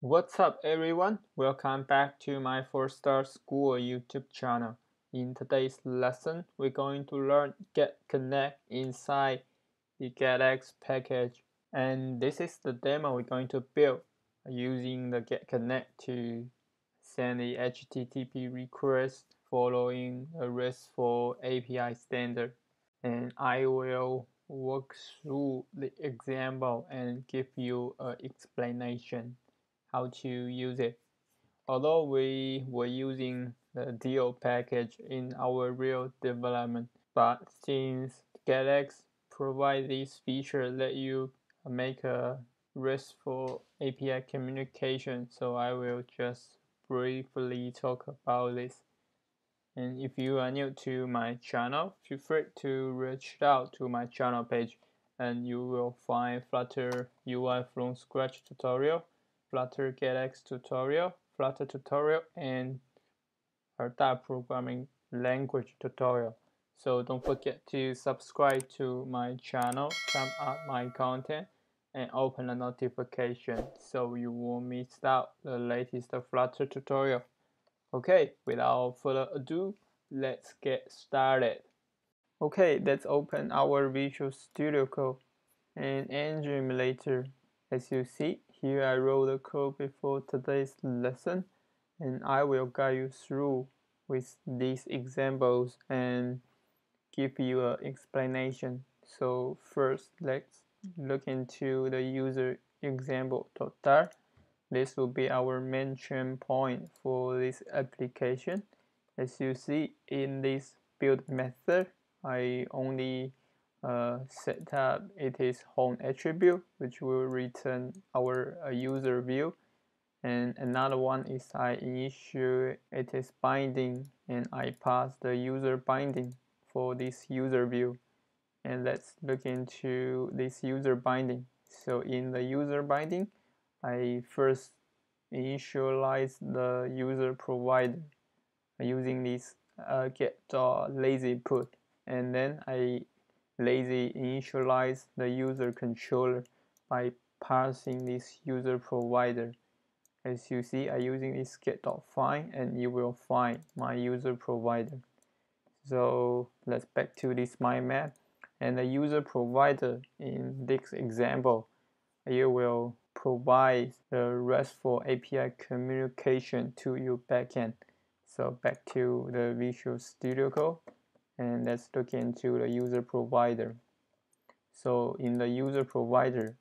What's up everyone? Welcome back to my Fullstack School YouTube channel. In today's lesson, we're going to learn Get Connect inside the GetX package. And this is the demo we're going to build using the Get Connect to send the HTTP request following a RESTful API standard. And I will walk through the example and give you an explanation how to use it. Although we were using the Dio package in our real development, but since GetX provides this feature that you make a RESTful API communication, so I will just briefly talk about this. And if you are new to my channel, feel free to reach out to my channel page and you will find Flutter UI from scratch tutorial Flutter GetX tutorial, Flutter tutorial, and Dart programming language tutorial. So don't forget to subscribe to my channel, thumb up my content, and open the notification so you won't miss out the latest Flutter tutorial. Okay, without further ado, let's get started. Okay, let's open our Visual Studio Code and Engine Emulator. As you see, here I wrote the code before today's lesson and I will guide you through with these examples and give you an explanation. So first let's look into the user example to start. This will be our main chain point for this application. As you see in this build method, I only uh, set up it is home attribute which will return our uh, user view. And another one is I initiate it is binding and I pass the user binding for this user view. And let's look into this user binding. So in the user binding I first initialize the user provider using this uh, get lazy put. And then I lazy initialize the user controller by passing this user provider. As you see, I'm using this get.find and you will find my user provider. So let's back to this my map and the user provider in this example, you will provide the RESTful API communication to your backend. So back to the Visual Studio Code and let's look into the user provider. So in the user provider,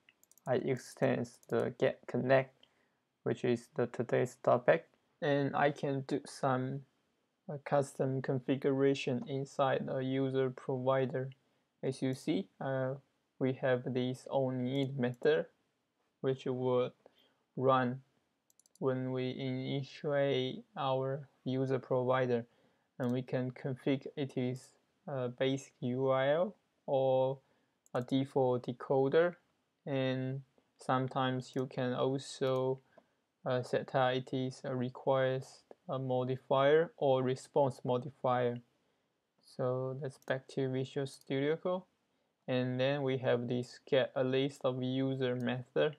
I extend the get connect, which is the today's topic, and I can do some uh, custom configuration inside the user provider. As you see, uh, we have this onInit method, which would run when we initiate our user provider and we can configure it is a basic URL or a default decoder. And sometimes you can also uh, set that it is a request a modifier or response modifier. So let's back to Visual Studio Code. And then we have this get a list of user method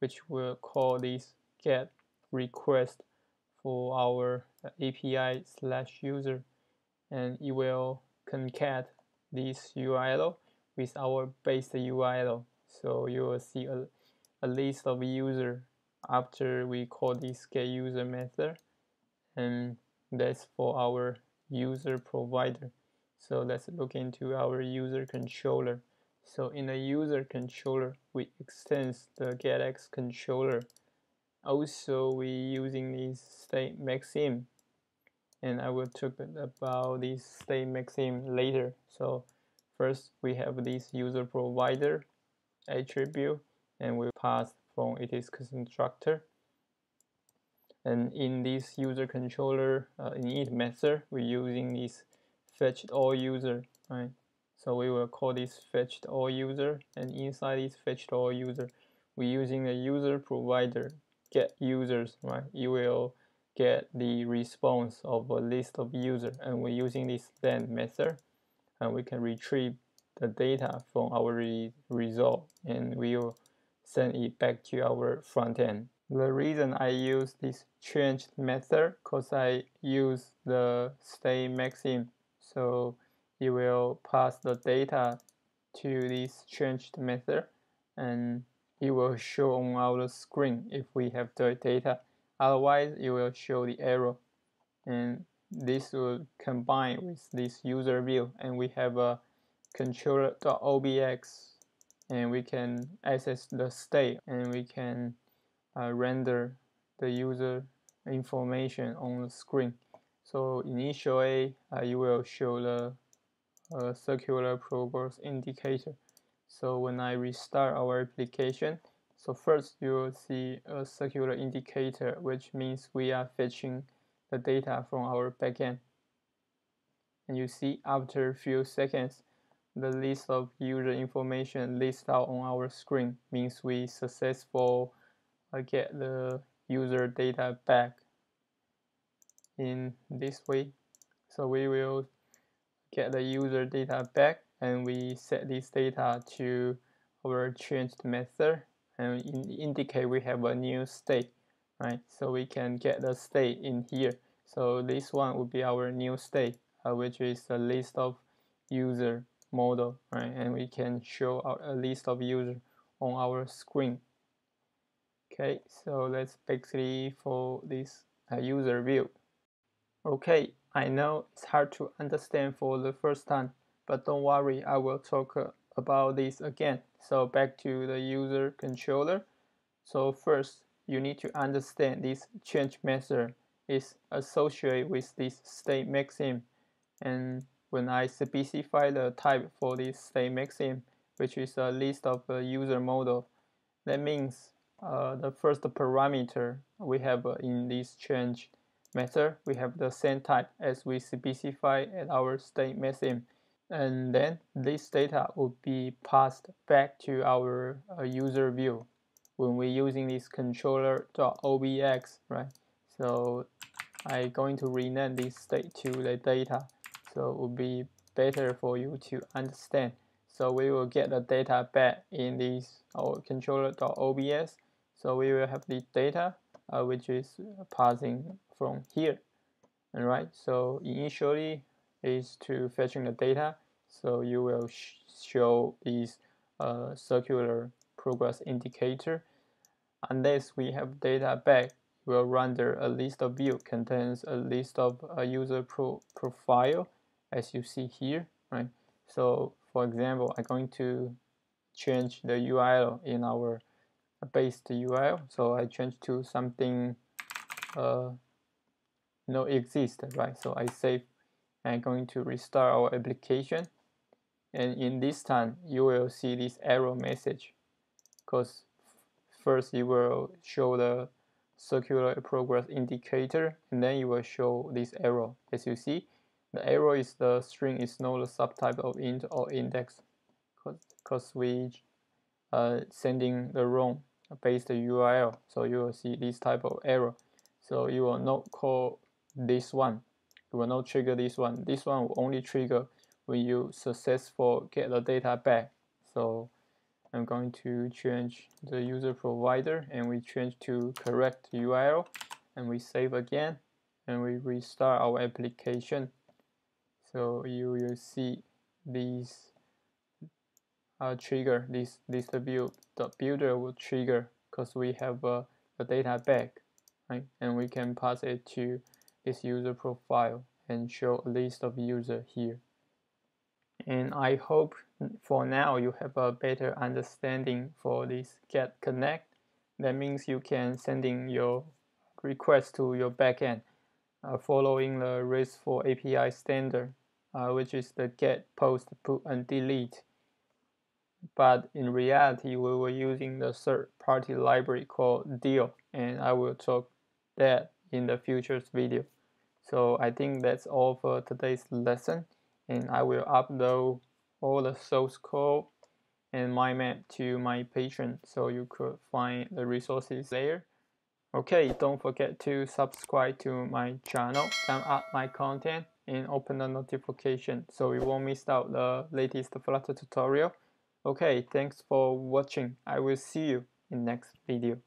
which we'll call this get request for our API slash user and it will concat this URL with our base URL so you will see a, a list of user after we call this get user method and that's for our user provider. So let's look into our user controller. So in the user controller we extend the getX controller also we using this StateMixin and I will talk about this StateMixin later. So first we have this user provider attribute and we pass from it is constructor. And in this user controller uh, init method we're using this fetched all user right? So we will call this fetched all user and inside this fetched all user we're using a user provider get users, right? You will get the response of a list of users and we're using this then method and we can retrieve the data from our re result and we will send it back to our front end. The reason I use this change method because I use the StateMixin so it will pass the data to this changed method and it will show on our screen if we have the data. Otherwise it will show the error. And this will combine with this user view. And we have a controller.obx and we can access the state and we can uh, render the user information on the screen. So initially uh, you will show the uh, circular progress indicator so when I restart our application so first you will see a circular indicator which means we are fetching the data from our backend. And you see after a few seconds the list of user information listed out on our screen means we successful uh, get the user data back in this way. So we will get the user data back and we set this data to our changed method and in indicate we have a new state right? So we can get the state in here. So this one would be our new state uh, which is a list of user model right? And we can show a list of user on our screen. Okay so let's basically for this uh, user view. Okay I know it's hard to understand for the first time but don't worry I will talk uh, about this again. So back to the user controller. So first you need to understand this change method is associated with this StateMixin. And when I specify the type for this StateMixin, which is a list of the user model, that means uh, the first parameter we have uh, in this change method, we have the same type as we specify at our StateMixin. And then this data will be passed back to our uh, user view when we're using this controller.obx, right? So I'm going to rename this state to the data so it will be better for you to understand. So we will get the data back in this our controller.obx so we will have the data uh, which is passing from here all right so initially is to fetching the data. So you will sh show this uh, circular progress indicator. Unless we have data back we'll render a list of view contains a list of a user pro profile as you see here right? So for example I'm going to change the URL in our base URL so I change to something uh, no exist right? So I save I'm going to restart our application. And in this time you will see this error message. Because first it will show the circular progress indicator and then you will show this error. As you see the error is the string is not a subtype of int or index because we uh, sending the wrong based URL so you will see this type of error. So you will not call this one you will not trigger this one this one will only trigger when you successful get the data back. So I'm going to change the user provider and we change to correct URL and we save again and we restart our application. So you will see these uh, trigger this this the the builder will trigger because we have uh, the data back right? And we can pass it to this user profile and show a list of user here and I hope for now you have a better understanding for this get connect that means you can sending your request to your backend uh, following the RESTful API standard uh, which is the get, post, put, and delete. But in reality, we were using the third-party library called Dio, and I will talk that in the future's video. So I think that's all for today's lesson, and I will upload all the source code and mind map to my Patreon so you could find the resources there. Okay, don't forget to subscribe to my channel, thumb up my content, and open the notification so you won't miss out the latest Flutter tutorial. Okay, thanks for watching. I will see you in next video.